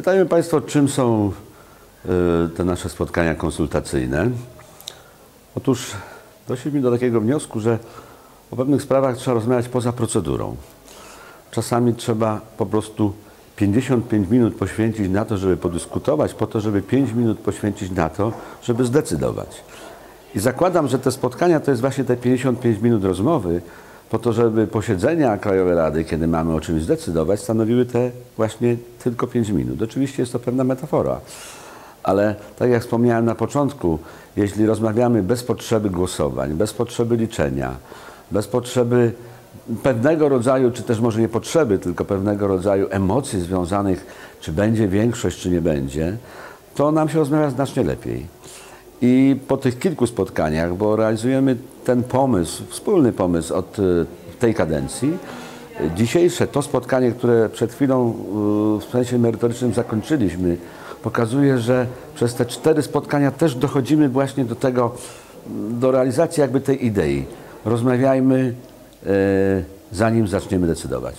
Pytają Państwo, czym są y, te nasze spotkania konsultacyjne. Otóż doszliśmy do takiego wniosku, że o pewnych sprawach trzeba rozmawiać poza procedurą. Czasami trzeba po prostu 55 minut poświęcić na to, żeby podyskutować, po to, żeby 5 minut poświęcić na to, żeby zdecydować. I zakładam, że te spotkania to jest właśnie te 55 minut rozmowy, po to, żeby posiedzenia Krajowej Rady, kiedy mamy o czymś zdecydować, stanowiły te właśnie tylko 5 minut. Oczywiście jest to pewna metafora, ale tak jak wspomniałem na początku, jeśli rozmawiamy bez potrzeby głosowań, bez potrzeby liczenia, bez potrzeby pewnego rodzaju, czy też może nie potrzeby, tylko pewnego rodzaju emocji związanych, czy będzie większość, czy nie będzie, to nam się rozmawia znacznie lepiej. I po tych kilku spotkaniach, bo realizujemy ten pomysł, wspólny pomysł od y, tej kadencji, y, dzisiejsze to spotkanie, które przed chwilą y, w sensie merytorycznym zakończyliśmy, pokazuje, że przez te cztery spotkania też dochodzimy właśnie do tego, do realizacji jakby tej idei. Rozmawiajmy, zanim zaczniemy decydować.